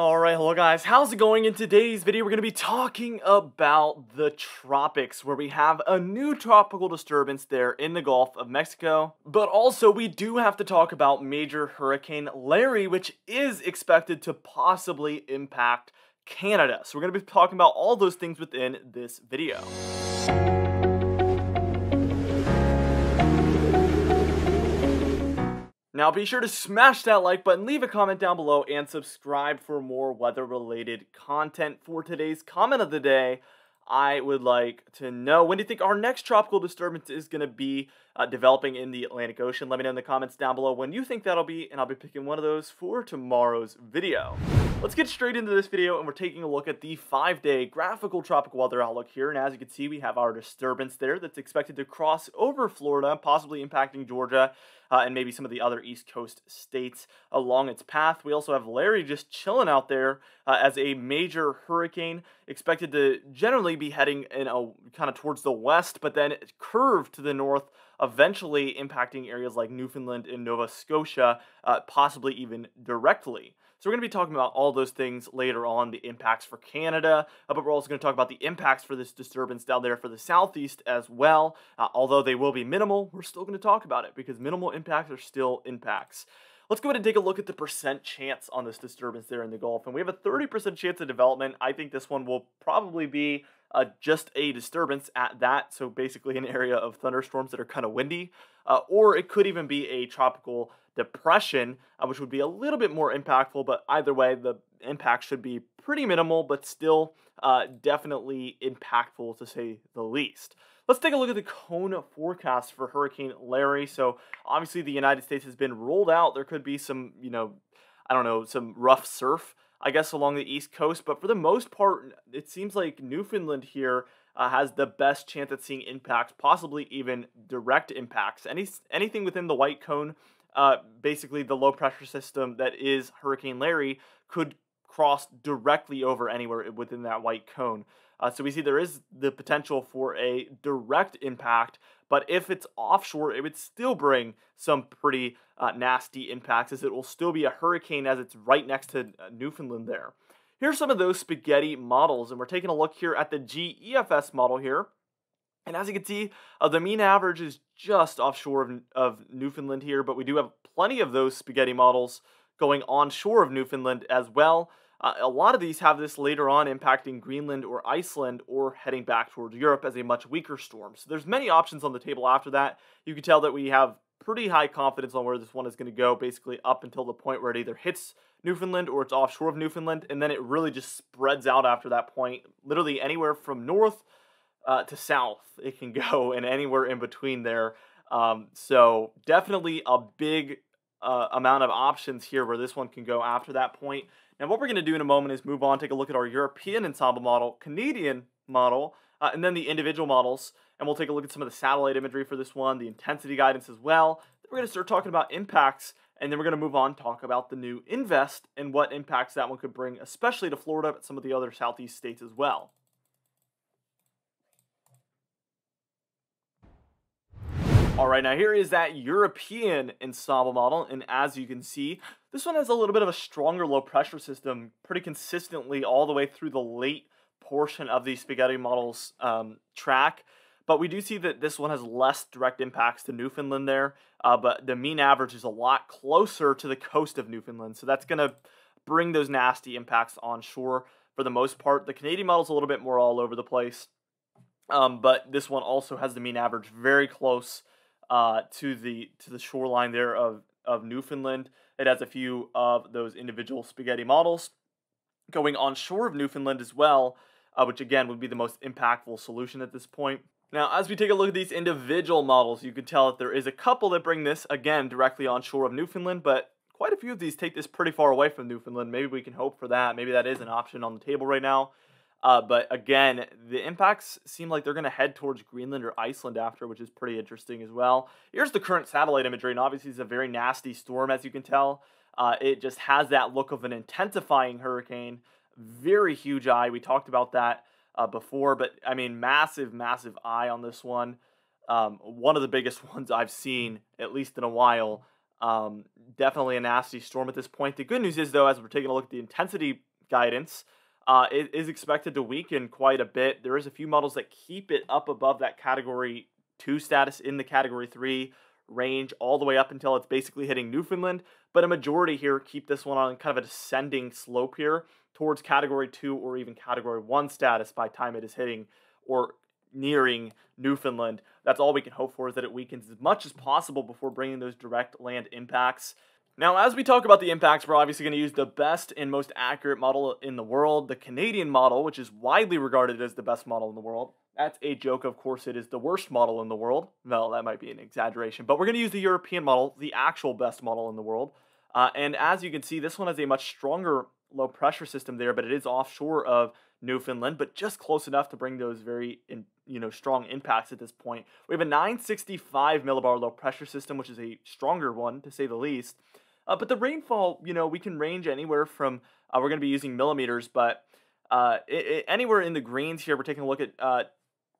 Alright, hello guys, how's it going? In today's video, we're going to be talking about the tropics, where we have a new tropical disturbance there in the Gulf of Mexico. But also, we do have to talk about Major Hurricane Larry, which is expected to possibly impact Canada. So we're going to be talking about all those things within this video. Now be sure to smash that like button, leave a comment down below, and subscribe for more weather-related content. For today's comment of the day, I would like to know when do you think our next tropical disturbance is going to be uh, developing in the Atlantic Ocean? Let me know in the comments down below when you think that'll be, and I'll be picking one of those for tomorrow's video. Let's get straight into this video, and we're taking a look at the five-day graphical tropical weather outlook here. And as you can see, we have our disturbance there that's expected to cross over Florida, possibly impacting Georgia uh, and maybe some of the other East Coast states along its path. We also have Larry just chilling out there uh, as a major hurricane, expected to generally be heading in a kind of towards the west, but then curve to the north eventually impacting areas like Newfoundland and Nova Scotia, uh, possibly even directly. So we're going to be talking about all those things later on, the impacts for Canada, uh, but we're also going to talk about the impacts for this disturbance down there for the southeast as well. Uh, although they will be minimal, we're still going to talk about it because minimal impacts are still impacts. Let's go ahead and take a look at the percent chance on this disturbance there in the Gulf. And we have a 30% chance of development. I think this one will probably be uh, just a disturbance at that. So basically an area of thunderstorms that are kind of windy. Uh, or it could even be a tropical depression, uh, which would be a little bit more impactful. But either way, the impact should be pretty minimal, but still uh, definitely impactful to say the least. Let's take a look at the cone forecast for Hurricane Larry. So obviously the United States has been rolled out. There could be some, you know, I don't know, some rough surf I guess, along the East Coast. But for the most part, it seems like Newfoundland here uh, has the best chance at seeing impacts, possibly even direct impacts. Any anything within the white cone, uh, basically the low pressure system that is Hurricane Larry, could cross directly over anywhere within that white cone. Uh, so we see there is the potential for a direct impact, but if it's offshore, it would still bring some pretty uh, nasty impacts as it will still be a hurricane as it's right next to uh, Newfoundland there. Here's some of those spaghetti models, and we're taking a look here at the GEFS model here. And as you can see, uh, the mean average is just offshore of, of Newfoundland here, but we do have plenty of those spaghetti models going onshore of Newfoundland as well. Uh, a lot of these have this later on impacting Greenland or Iceland or heading back towards Europe as a much weaker storm. So there's many options on the table after that. You can tell that we have pretty high confidence on where this one is going to go, basically up until the point where it either hits Newfoundland or it's offshore of Newfoundland, and then it really just spreads out after that point. Literally anywhere from north uh, to south it can go, and anywhere in between there. Um, so definitely a big uh, amount of options here where this one can go after that point. Now what we're going to do in a moment is move on, take a look at our European ensemble model, Canadian model, uh, and then the individual models. And we'll take a look at some of the satellite imagery for this one, the intensity guidance as well. Then we're going to start talking about impacts, and then we're going to move on talk about the new Invest and what impacts that one could bring, especially to Florida, but some of the other southeast states as well. All right, now here is that European ensemble model, and as you can see, this one has a little bit of a stronger low pressure system pretty consistently all the way through the late portion of the spaghetti models um, track. But we do see that this one has less direct impacts to Newfoundland there, uh, but the mean average is a lot closer to the coast of Newfoundland. So that's going to bring those nasty impacts onshore for the most part. The Canadian model is a little bit more all over the place, um, but this one also has the mean average very close uh, to the to the shoreline there of of Newfoundland. It has a few of those individual spaghetti models going onshore of Newfoundland as well, uh, which again would be the most impactful solution at this point. Now, as we take a look at these individual models, you can tell that there is a couple that bring this again directly onshore of Newfoundland, but quite a few of these take this pretty far away from Newfoundland. Maybe we can hope for that. Maybe that is an option on the table right now. Uh, but again, the impacts seem like they're going to head towards Greenland or Iceland after, which is pretty interesting as well. Here's the current satellite imagery, and obviously it's a very nasty storm, as you can tell. Uh, it just has that look of an intensifying hurricane. Very huge eye. We talked about that uh, before, but I mean, massive, massive eye on this one. Um, one of the biggest ones I've seen, at least in a while. Um, definitely a nasty storm at this point. The good news is, though, as we're taking a look at the intensity guidance uh, it is expected to weaken quite a bit. There is a few models that keep it up above that category two status in the category three range all the way up until it's basically hitting Newfoundland. But a majority here keep this one on kind of a descending slope here towards category two or even category one status by time it is hitting or nearing Newfoundland. That's all we can hope for is that it weakens as much as possible before bringing those direct land impacts. Now, as we talk about the impacts, we're obviously going to use the best and most accurate model in the world, the Canadian model, which is widely regarded as the best model in the world. That's a joke, of course, it is the worst model in the world. Well, that might be an exaggeration, but we're going to use the European model, the actual best model in the world. Uh, and as you can see, this one has a much stronger low pressure system there, but it is offshore of Newfoundland, but just close enough to bring those very in, you know strong impacts at this point. We have a 965 millibar low pressure system, which is a stronger one to say the least. Uh, but the rainfall, you know, we can range anywhere from, uh, we're going to be using millimeters, but uh, it, it, anywhere in the greens here, we're taking a look at uh,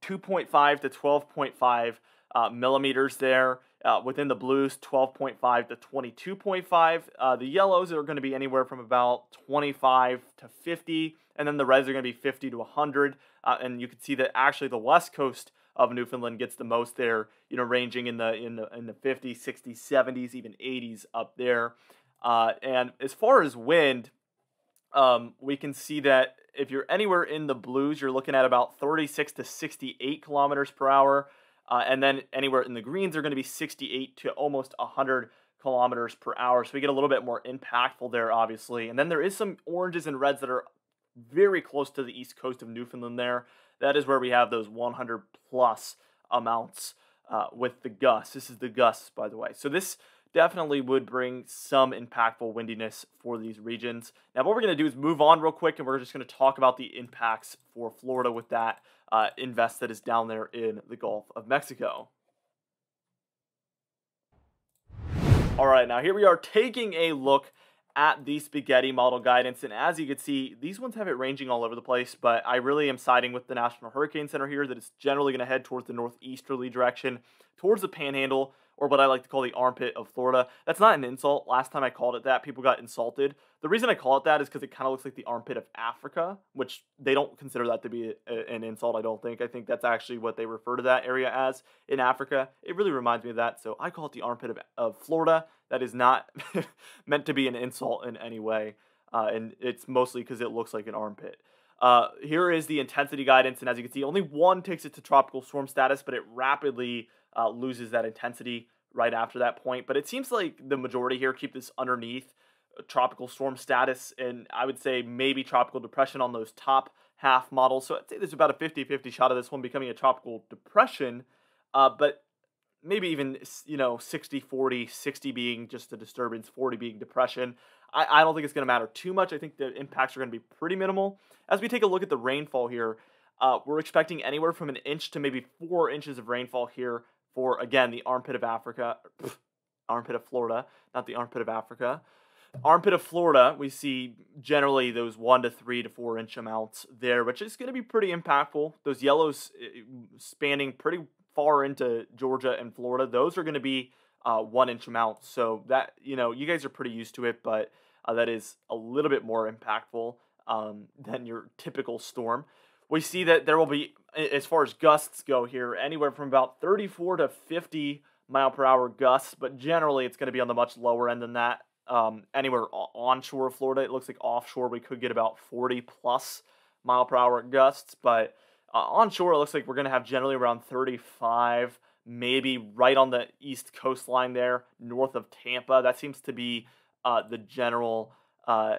2.5 to 12.5 uh, millimeters there. Uh, within the blues, 12.5 to 22.5. the yellows are going to be anywhere from about 25 to 50, and then the reds are going to be 50 to 100. and you can see that actually the west coast of Newfoundland gets the most there, you know, ranging in the in the in the 50s, 60s, 70s, even 80s up there. Uh, and as far as wind, um, we can see that if you're anywhere in the blues, you're looking at about 36 to 68 kilometers per hour. Uh, and then anywhere in the greens are going to be 68 to almost 100 kilometers per hour. So we get a little bit more impactful there, obviously. And then there is some oranges and reds that are very close to the east coast of Newfoundland there that is where we have those 100 plus amounts uh, with the gusts. This is the gusts, by the way. So this definitely would bring some impactful windiness for these regions. Now, what we're going to do is move on real quick, and we're just going to talk about the impacts for Florida with that uh, invest that is down there in the Gulf of Mexico. All right, now here we are taking a look at the spaghetti model guidance. And as you can see, these ones have it ranging all over the place, but I really am siding with the National Hurricane Center here that it's generally going to head towards the northeasterly direction, towards the panhandle, or what I like to call the armpit of Florida. That's not an insult. Last time I called it that, people got insulted. The reason I call it that is because it kind of looks like the armpit of Africa, which they don't consider that to be a, an insult, I don't think. I think that's actually what they refer to that area as in Africa. It really reminds me of that, so I call it the armpit of, of Florida. That is not meant to be an insult in any way, uh, and it's mostly because it looks like an armpit. Uh, here is the intensity guidance, and as you can see, only one takes it to tropical storm status, but it rapidly uh, loses that intensity right after that point. But it seems like the majority here keep this underneath tropical storm status, and I would say maybe tropical depression on those top half models. So I'd say there's about a 50 50 shot of this one becoming a tropical depression, uh, but maybe even, you know, 60 40, 60 being just a disturbance, 40 being depression. I, I don't think it's going to matter too much. I think the impacts are going to be pretty minimal. As we take a look at the rainfall here, uh, we're expecting anywhere from an inch to maybe four inches of rainfall here for, again, the armpit of Africa, pff, armpit of Florida, not the armpit of Africa. Armpit of Florida, we see generally those one to three to four inch amounts there, which is going to be pretty impactful. Those yellows eh, spanning pretty far into Georgia and Florida, those are going to be uh, one inch amounts. So that, you know, you guys are pretty used to it, but uh, that is a little bit more impactful um, than your typical storm we see that there will be, as far as gusts go here, anywhere from about 34 to 50 mile per hour gusts, but generally it's going to be on the much lower end than that. Um, anywhere onshore Florida, it looks like offshore we could get about 40 plus mile per hour gusts, but uh, onshore it looks like we're going to have generally around 35, maybe right on the east coastline there, north of Tampa. That seems to be uh, the general uh,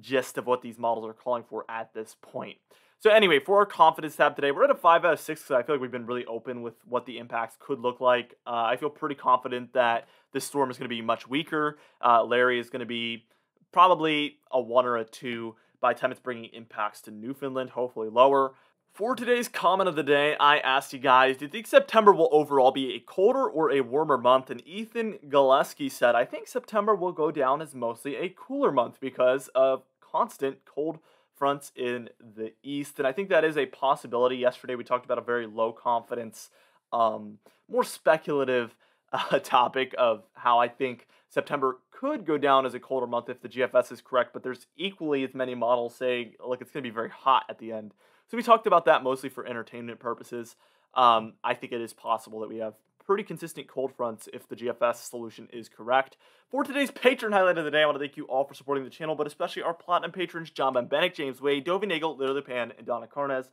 gist of what these models are calling for at this point. So anyway, for our confidence tab today, we're at a 5 out of 6 because I feel like we've been really open with what the impacts could look like. Uh, I feel pretty confident that this storm is going to be much weaker. Uh, Larry is going to be probably a 1 or a 2 by the time it's bringing impacts to Newfoundland, hopefully lower. For today's comment of the day, I asked you guys, do you think September will overall be a colder or a warmer month? And Ethan Gillespie said, I think September will go down as mostly a cooler month because of constant cold fronts in the East. And I think that is a possibility. Yesterday we talked about a very low confidence, um, more speculative uh, topic of how I think September could go down as a colder month if the GFS is correct, but there's equally as many models saying like it's going to be very hot at the end. So we talked about that mostly for entertainment purposes. Um, I think it is possible that we have pretty consistent cold fronts if the GFS solution is correct. For today's patron highlight of the day, I want to thank you all for supporting the channel, but especially our platinum patrons John Ben Benick, James Wade, Dovey Nagel, Literally Pan, and Donna Carnes.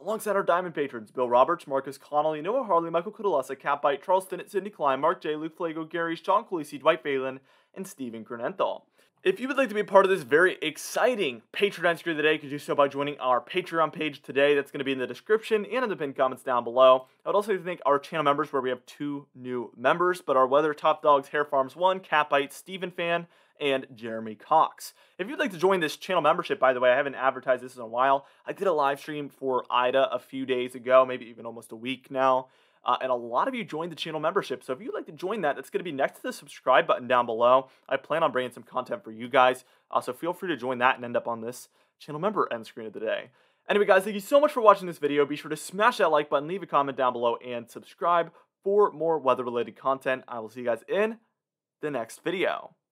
Alongside our diamond patrons, Bill Roberts, Marcus Connolly, Noah Harley, Michael Kudalesa, Catbite, Charles Stinnett, Sidney Klein, Mark J, Luke Flago, Gary, Sean Coolisi, Dwight Phelan, and Stephen Granenthal. If you would like to be part of this very exciting Patreon screen today, you can do so by joining our Patreon page today. That's going to be in the description and in the pinned comments down below. I would also like to thank our channel members where we have two new members, but our Weather Top Dogs, Hair Farms 1, Catbite, Stephen Fan, and Jeremy Cox. If you'd like to join this channel membership, by the way, I haven't advertised this in a while. I did a live stream for Ida a few days ago, maybe even almost a week now. Uh, and a lot of you joined the channel membership. So if you'd like to join that, that's going to be next to the subscribe button down below. I plan on bringing some content for you guys. Uh, so feel free to join that and end up on this channel member end screen of the day. Anyway, guys, thank you so much for watching this video. Be sure to smash that like button, leave a comment down below, and subscribe for more weather-related content. I will see you guys in the next video.